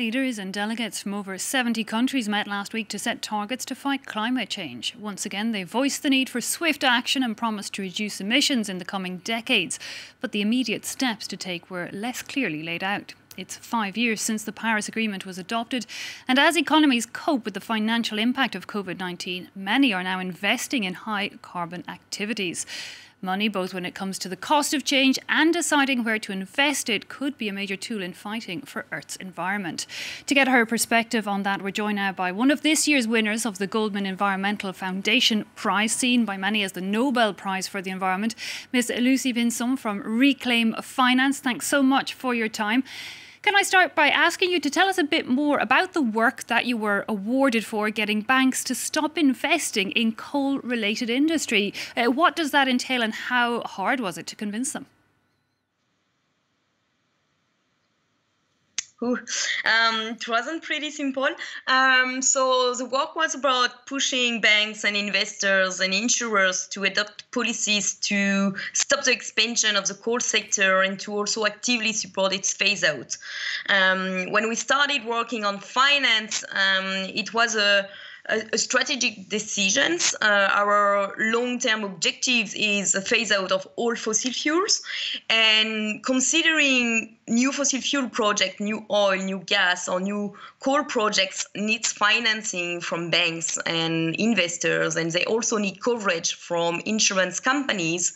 Leaders and delegates from over 70 countries met last week to set targets to fight climate change. Once again, they voiced the need for swift action and promised to reduce emissions in the coming decades. But the immediate steps to take were less clearly laid out. It's five years since the Paris Agreement was adopted, and as economies cope with the financial impact of COVID 19, many are now investing in high carbon activities. Money, both when it comes to the cost of change and deciding where to invest it, could be a major tool in fighting for Earth's environment. To get her perspective on that, we're joined now by one of this year's winners of the Goldman Environmental Foundation Prize, seen by many as the Nobel Prize for the Environment, Miss Lucie Pinson from Reclaim Finance. Thanks so much for your time. Can I start by asking you to tell us a bit more about the work that you were awarded for getting banks to stop investing in coal related industry? Uh, what does that entail and how hard was it to convince them? Um, it wasn't pretty simple. Um, so the work was about pushing banks and investors and insurers to adopt policies to stop the expansion of the coal sector and to also actively support its phase out. Um, when we started working on finance, um, it was a a, strategic decisions. Uh, our long-term objective is a phase out of all fossil fuels, and considering new fossil fuel project, new oil, new gas, or new coal projects needs financing from banks and investors, and they also need coverage from insurance companies.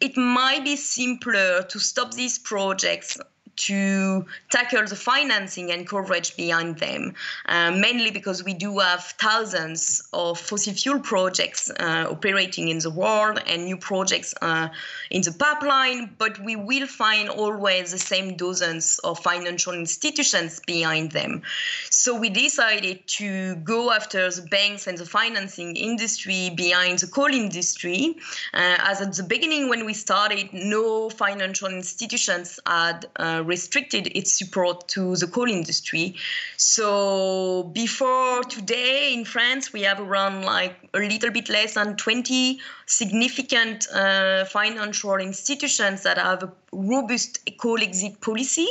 It might be simpler to stop these projects to tackle the financing and coverage behind them, uh, mainly because we do have thousands of fossil fuel projects uh, operating in the world and new projects uh, in the pipeline, but we will find always the same dozens of financial institutions behind them. So we decided to go after the banks and the financing industry behind the coal industry. Uh, as at the beginning, when we started, no financial institutions had uh, restricted its support to the coal industry. So before today in France, we have around like a little bit less than 20 significant uh, financial institutions that have a robust coal exit policy.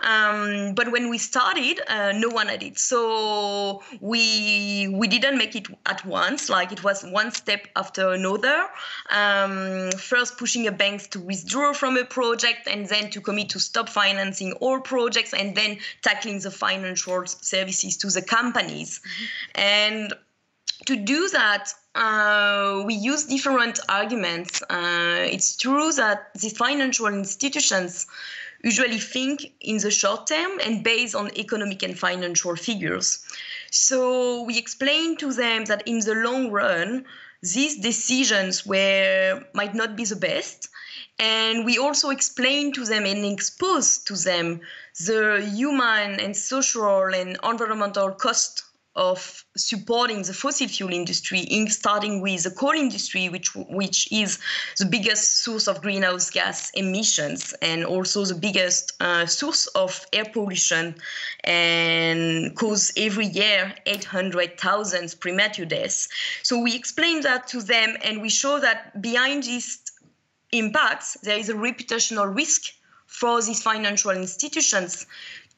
Um, but when we started, uh, no one had it. So we we didn't make it at once. Like it was one step after another. Um, first pushing a banks to withdraw from a project and then to commit to stop financing all projects and then tackling the financial services to the companies. Mm-hmm. And to do that, uh, we use different arguments. Uh, it's true that these financial institutions usually think in the short term and based on economic and financial figures. So we explain to them that in the long run, these decisions were might not be the best. And we also explain to them and expose to them the human and social and environmental cost of supporting the fossil fuel industry, in starting with the coal industry, which which is the biggest source of greenhouse gas emissions and also the biggest uh, source of air pollution, and cause every year 800,000 premature deaths. So we explain that to them, and we show that behind these impacts there is a reputational risk for these financial institutions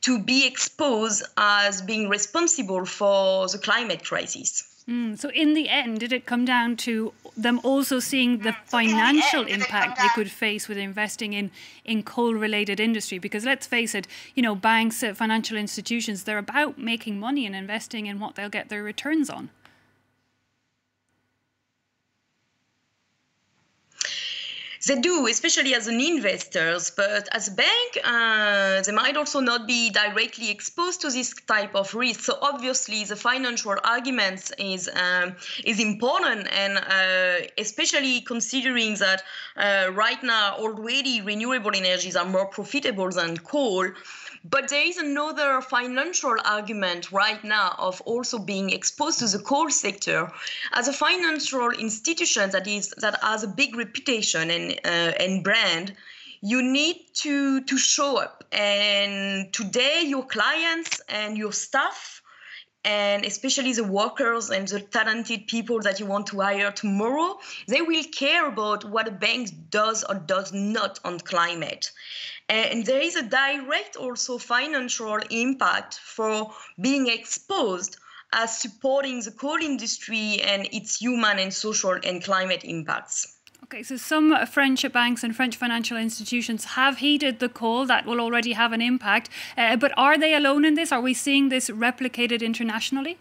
to be exposed as being responsible for the climate crisis. Mm, so, in the end, did it come down to them also seeing the financial impact they could face with investing in, in coal related industry? Because let's face it, you know, banks, uh, financial institutions, they're about making money and investing in what they'll get their returns on. They do, especially as an investors, but as a bank, uh, they might also not be directly exposed to this type of risk. So obviously, the financial arguments is um, is important, and uh, especially considering that uh, right now already renewable energies are more profitable than coal. But there is another financial argument right now of also being exposed to the coal sector as a financial institution that is that has a big reputation and uh, and brand. You need to to show up, and today your clients and your staff and especially the workers and the talented people that you want to hire tomorrow, they will care about what a bank does or does not on climate. And there is a direct also financial impact for being exposed as supporting the coal industry and its human and social and climate impacts. Okay, so some French banks and French financial institutions have heeded the call that will already have an impact. Uh, but are they alone in this? Are we seeing this replicated internationally?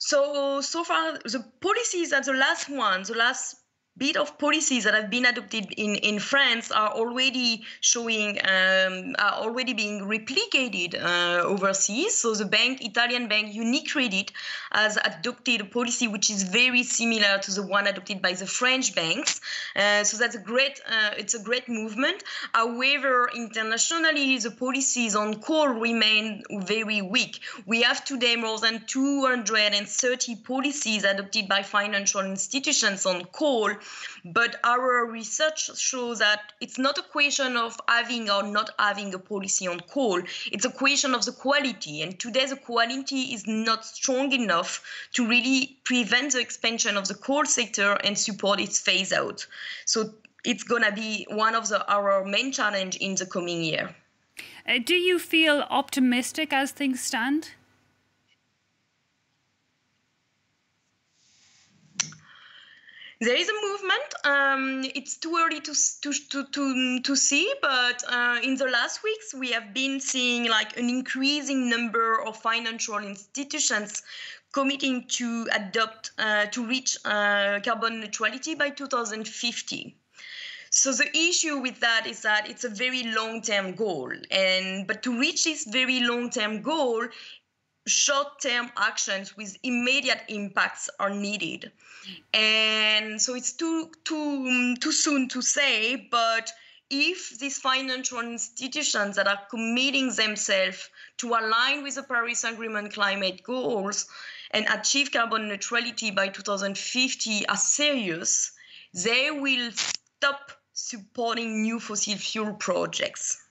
So, so far, the policies are the last one, the last bit of policies that have been adopted in, in France are already showing um, are already being replicated uh, overseas. So the bank, Italian bank UniCredit, has adopted a policy which is very similar to the one adopted by the French banks. Uh, so that's a great uh, it's a great movement. However, internationally the policies on coal remain very weak. We have today more than 230 policies adopted by financial institutions on coal but our research shows that it's not a question of having or not having a policy on coal. It's a question of the quality. And today, the quality is not strong enough to really prevent the expansion of the coal sector and support its phase out. So it's going to be one of the, our main challenge in the coming year. Uh, do you feel optimistic as things stand? There is a movement. Um, it's too early to to to to, to see, but uh, in the last weeks we have been seeing like an increasing number of financial institutions committing to adopt uh, to reach uh, carbon neutrality by 2050. So the issue with that is that it's a very long-term goal, and but to reach this very long-term goal, short-term actions with immediate impacts are needed. And so it's too too too soon to say but if these financial institutions that are committing themselves to align with the paris agreement climate goals and achieve carbon neutrality by 2050 are serious they will stop supporting new fossil fuel projects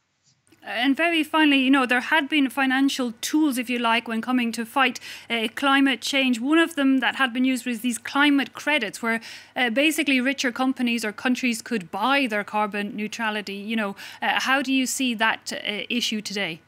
and very finally, you know, there had been financial tools, if you like, when coming to fight uh, climate change. One of them that had been used was these climate credits, where uh, basically richer companies or countries could buy their carbon neutrality. You know, uh, how do you see that uh, issue today?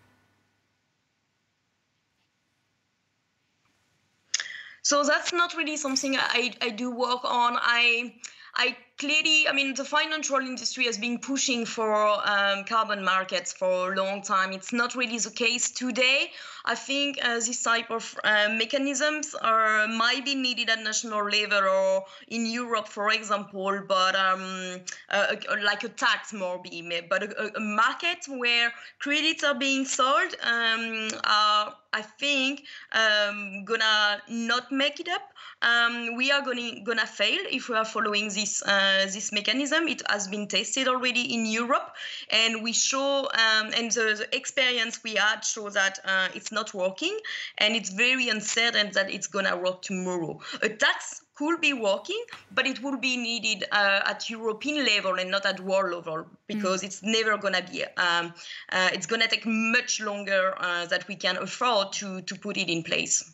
So that's not really something I, I do work on. I I clearly, I mean, the financial industry has been pushing for um, carbon markets for a long time. It's not really the case today. I think uh, this type of uh, mechanisms are might be needed at national level or in Europe, for example, but um, uh, like a tax more be, but a, a, market where credits are being sold um, are, I think, um, gonna not make it up. Um, we are gonna gonna fail if we are following this uh, this mechanism. It has been tested already in Europe, and we show um, and the, the, experience we had show that uh, it's not working, and it's very uncertain that it's gonna work tomorrow. A tax could be working, but it will be needed uh, at European level and not at world level because mm. it's never gonna be. Um, uh, it's gonna take much longer uh, that we can afford to to put it in place.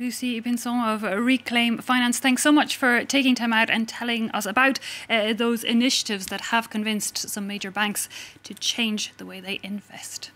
Lucie Pinson of Reclaim Finance, thanks so much for taking time out and telling us about uh, those initiatives that have convinced some major banks to change the way they invest.